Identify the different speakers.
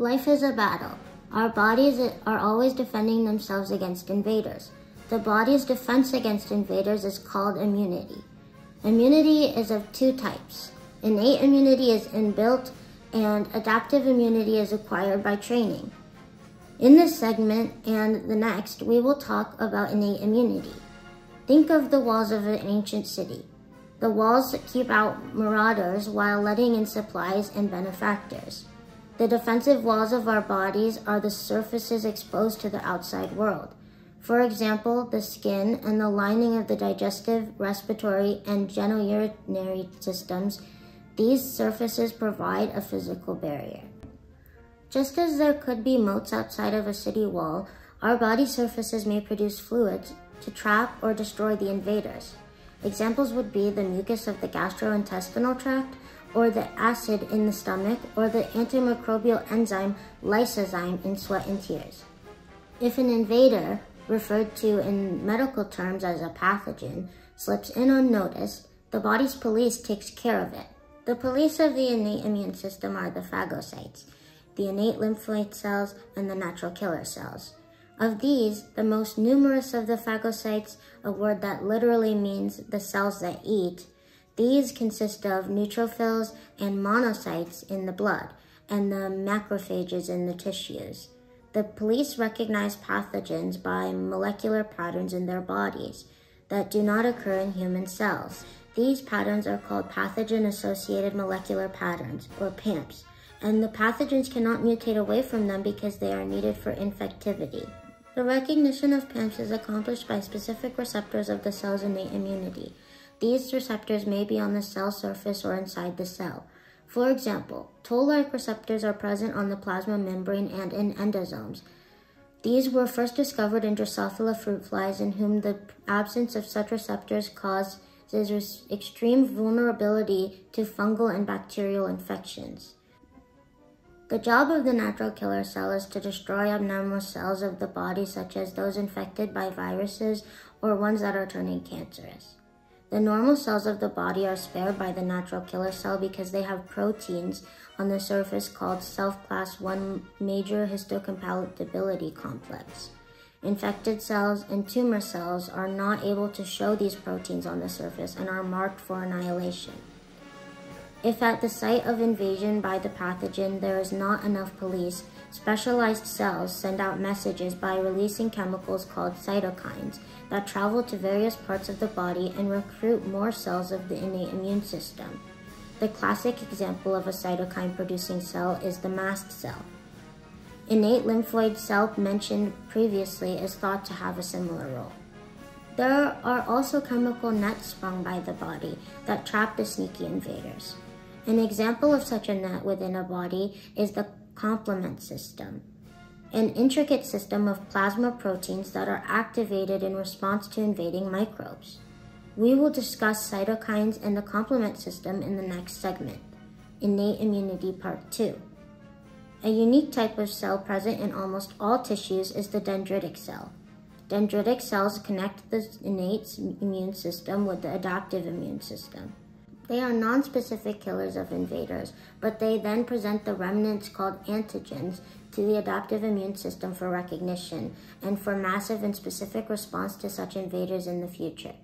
Speaker 1: Life is a battle. Our bodies are always defending themselves against invaders. The body's defense against invaders is called immunity. Immunity is of two types. Innate immunity is inbuilt and adaptive immunity is acquired by training. In this segment and the next, we will talk about innate immunity. Think of the walls of an ancient city. The walls keep out marauders while letting in supplies and benefactors. The defensive walls of our bodies are the surfaces exposed to the outside world. For example, the skin and the lining of the digestive, respiratory, and genitourinary systems, these surfaces provide a physical barrier. Just as there could be moats outside of a city wall, our body surfaces may produce fluids to trap or destroy the invaders. Examples would be the mucus of the gastrointestinal tract, or the acid in the stomach, or the antimicrobial enzyme lysozyme in sweat and tears. If an invader, referred to in medical terms as a pathogen, slips in unnoticed, the body's police takes care of it. The police of the innate immune system are the phagocytes, the innate lymphoid cells, and the natural killer cells. Of these, the most numerous of the phagocytes, a word that literally means the cells that eat, these consist of neutrophils and monocytes in the blood and the macrophages in the tissues. The police recognize pathogens by molecular patterns in their bodies that do not occur in human cells. These patterns are called pathogen-associated molecular patterns, or PAMPs, and the pathogens cannot mutate away from them because they are needed for infectivity. The recognition of PAMPs is accomplished by specific receptors of the cell's innate immunity. These receptors may be on the cell surface or inside the cell. For example, toll-like receptors are present on the plasma membrane and in endosomes. These were first discovered in Drosophila fruit flies in whom the absence of such receptors causes extreme vulnerability to fungal and bacterial infections. The job of the natural killer cell is to destroy abnormal cells of the body such as those infected by viruses or ones that are turning cancerous. The normal cells of the body are spared by the natural killer cell because they have proteins on the surface called self-class 1 major histocompatibility complex. Infected cells and tumor cells are not able to show these proteins on the surface and are marked for annihilation. If at the site of invasion by the pathogen there is not enough police, specialized cells send out messages by releasing chemicals called cytokines that travel to various parts of the body and recruit more cells of the innate immune system. The classic example of a cytokine producing cell is the mast cell. Innate lymphoid cell mentioned previously is thought to have a similar role. There are also chemical nets sprung by the body that trap the sneaky invaders. An example of such a net within a body is the complement system an intricate system of plasma proteins that are activated in response to invading microbes. We will discuss cytokines and the complement system in the next segment, Innate Immunity Part 2. A unique type of cell present in almost all tissues is the dendritic cell. Dendritic cells connect the innate immune system with the adaptive immune system. They are non-specific killers of invaders, but they then present the remnants called antigens to the adaptive immune system for recognition and for massive and specific response to such invaders in the future.